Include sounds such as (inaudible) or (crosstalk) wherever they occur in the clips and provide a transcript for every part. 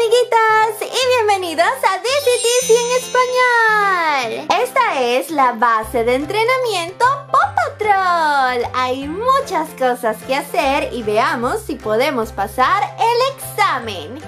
amiguitas y bienvenidos a DCTC en español. Esta es la base de entrenamiento Paw Patrol. Hay muchas cosas que hacer y veamos si podemos pasar el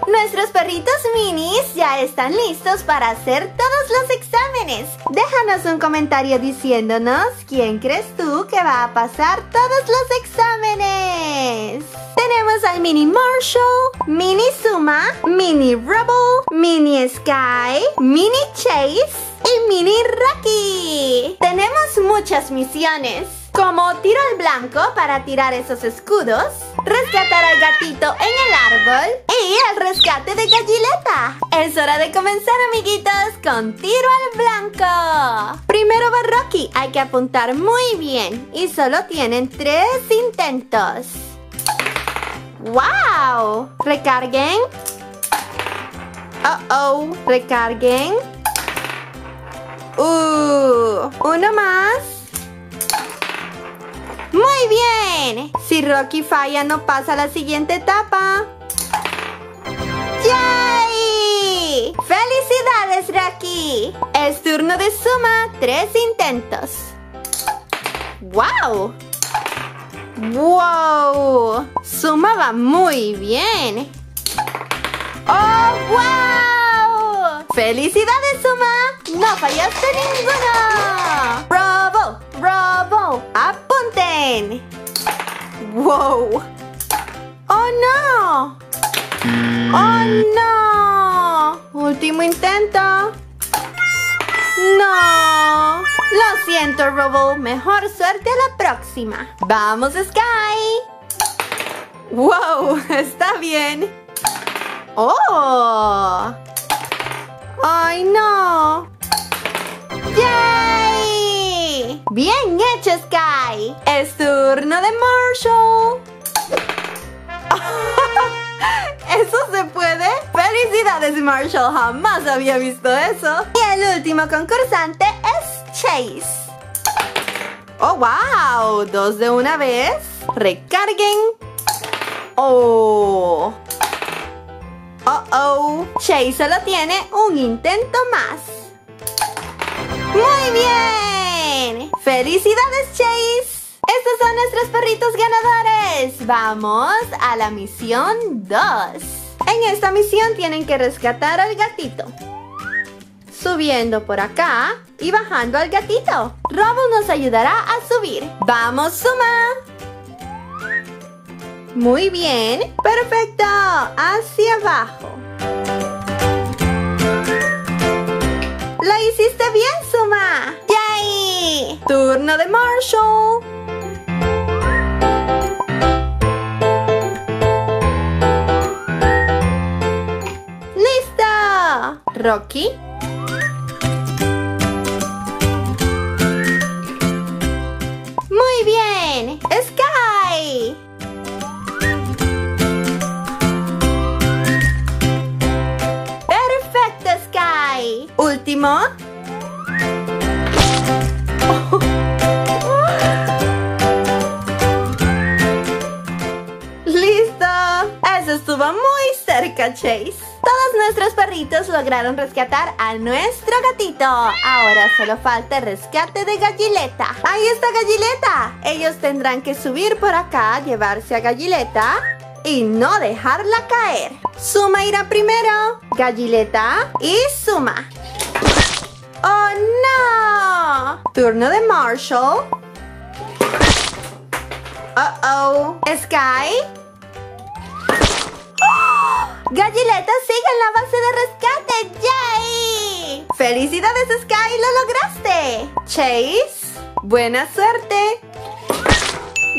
Nuestros perritos minis ya están listos para hacer todos los exámenes. Déjanos un comentario diciéndonos quién crees tú que va a pasar todos los exámenes. Tenemos al mini Marshall, mini Suma, mini Rubble, mini Sky, mini Chase y mini Rocky. Tenemos muchas misiones. Como tiro al blanco para tirar esos escudos, rescatar al gatito en el árbol y el rescate de Gallileta. Es hora de comenzar, amiguitos, con tiro al blanco. Primero va Rocky, hay que apuntar muy bien y solo tienen tres intentos. ¡Wow! Recarguen. Oh, oh. Recarguen. Uh, uno más. Muy bien. Si Rocky falla, no pasa a la siguiente etapa. ¡Yay! ¡Felicidades, Rocky! Es turno de suma. Tres intentos. ¡Wow! ¡Wow! Suma va muy bien. ¡Oh, wow! ¡Felicidades, Suma! ¡No fallaste ninguno! ¡Bravo! ¡Bravo! ¡Wow! ¡Oh, no! ¡Oh, no! Último intento. ¡No! Lo siento, Robo. Mejor suerte a la próxima. ¡Vamos, Sky! ¡Wow! (laughs) Está bien. ¡Oh! ¡Ay, no! ¡Yay! ¡Bien hecho, Sky! Es turno de Marshall. (laughs) ¿Eso se puede? ¡Felicidades, Marshall! Jamás había visto eso. Y el último concursante es Chase. ¡Oh, wow! Dos de una vez. Recarguen. ¡Oh! ¡Oh, oh! Chase solo tiene un intento más. ¡Muy bien! ¡Felicidades, Chase! Estos son nuestros perritos ganadores. Vamos a la misión 2. En esta misión tienen que rescatar al gatito. Subiendo por acá y bajando al gatito. Robo nos ayudará a subir. ¡Vamos, Suma! Muy bien. Perfecto. Hacia abajo. ¡Lo hiciste bien, Suma! Turno de Marshall. Rocky. Muy bien. Sky. Perfecto, Sky. Último. Chase. Todos nuestros perritos lograron rescatar a nuestro gatito. Ahora solo falta el rescate de Gallileta. ¡Ahí está Gallileta! Ellos tendrán que subir por acá, llevarse a Gallileta y no dejarla caer. Suma irá primero, Gallileta y Suma. ¡Oh, no! Turno de Marshall. Uh-oh. Sky. Gallileta sigue en la base de rescate. ¡Yay! ¡Felicidades, Sky! ¡Lo lograste! Chase, buena suerte.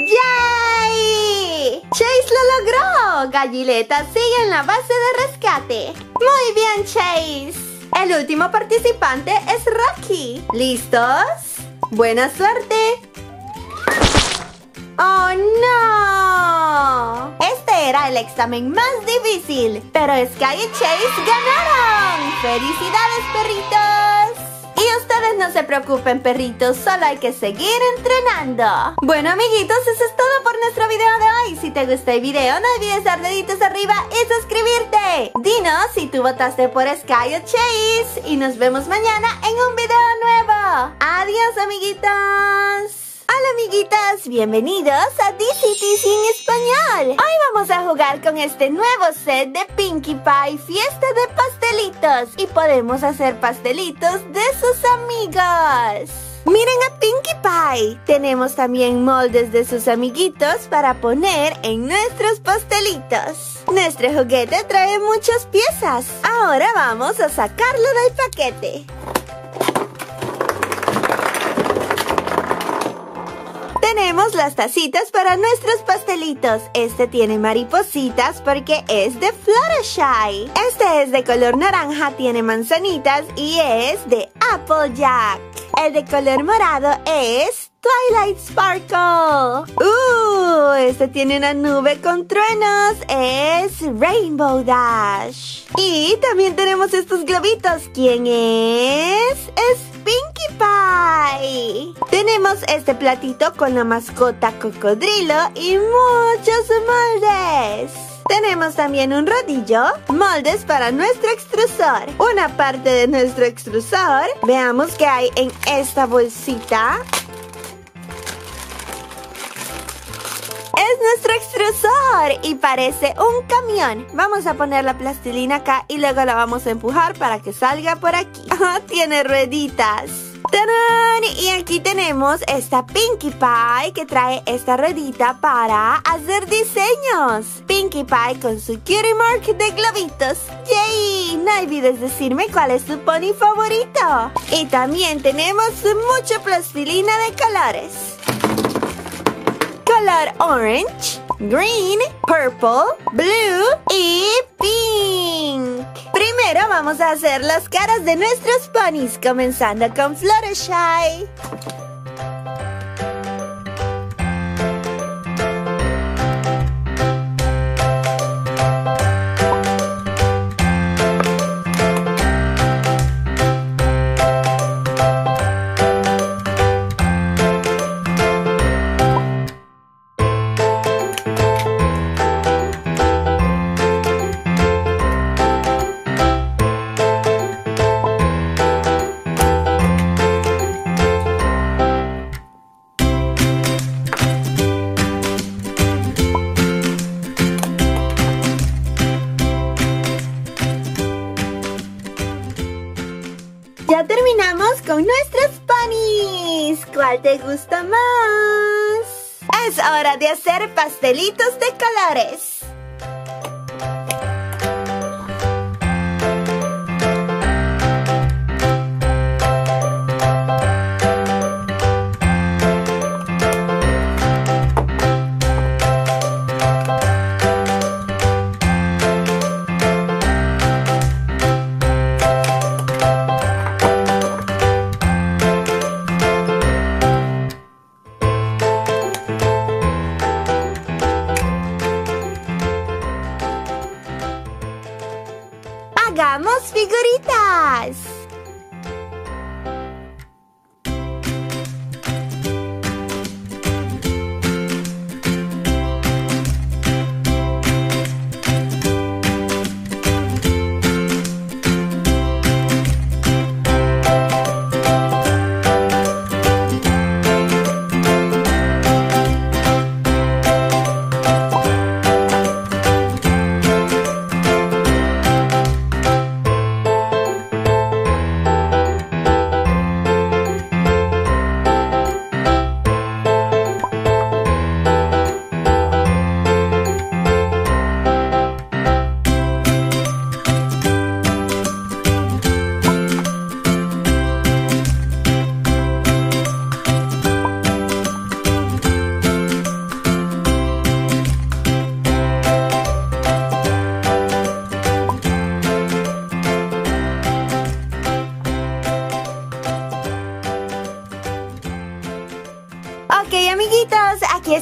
¡Yay! ¡Chase lo logró! Gallileta sigue en la base de rescate. Muy bien, Chase. El último participante es Rocky. ¿Listos? ¡Buena suerte! ¡Oh, no! Era el examen más difícil, pero Sky y Chase ganaron. ¡Felicidades, perritos! Y ustedes no se preocupen, perritos, solo hay que seguir entrenando. Bueno, amiguitos, eso es todo por nuestro video de hoy. si te gustó el video, no olvides dar deditos arriba y suscribirte. Dinos si tú votaste por Sky o Chase. Y nos vemos mañana en un video nuevo. Adiós, amiguitos. Hola amiguitas, bienvenidos a DCTC en español. Hoy vamos a jugar con este nuevo set de Pinkie Pie Fiesta de Pastelitos y podemos hacer pastelitos de sus amigos. Miren a Pinkie Pie. Tenemos también moldes de sus amiguitos para poner en nuestros pastelitos. Nuestro juguete trae muchas piezas. Ahora vamos a sacarlo del paquete. Tenemos las tacitas para nuestros pastelitos. Este tiene maripositas porque es de Fluttershy. Este es de color naranja, tiene manzanitas y es de Applejack. El de color morado es Twilight Sparkle. ¡Uh! Este tiene una nube con truenos. Es Rainbow Dash. Y también tenemos estos globitos. ¿Quién es? Es Tenemos este platito con la mascota cocodrilo y muchos moldes. Tenemos también un rodillo, moldes para nuestro extrusor. Una parte de nuestro extrusor. Veamos qué hay en esta bolsita. Es nuestro extrusor y parece un camión. Vamos a poner la plastilina acá y luego la vamos a empujar para que salga por aquí. (laughs) Tiene rueditas. Y aquí tenemos esta Pinkie Pie que trae esta ruedita para hacer diseños. Pinkie Pie con su cutie mark de globitos. ¡Yay! No olvides decirme cuál es tu pony favorito. Y también tenemos mucha plastilina de colores color orange, green, purple, blue y pink. Vamos a hacer las caras de nuestros ponies, comenzando con Fluttershy. ¿Cuál te gusta más? Es hora de hacer pastelitos de colores.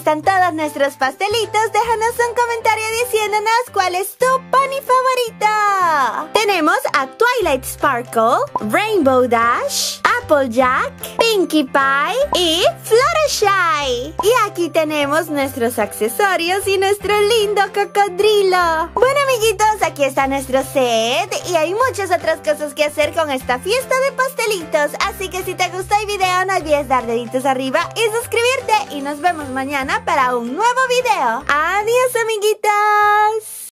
Gustan todos nuestros pastelitos, déjanos un comentario diciéndonos cuál es tu pony favorito. Tenemos a Twilight Sparkle, Rainbow Dash, Applejack, Pinkie Pie y Fluttershy. Y aquí tenemos nuestros accesorios y nuestro lindo cocodrilo. Bueno amiguitos, aquí está nuestro set y hay muchas otras cosas que hacer con esta fiesta de pastelitos. Así que si te gustó el video no olvides dar deditos arriba y suscribirte. Y nos vemos mañana para un nuevo video. Adiós amiguitos.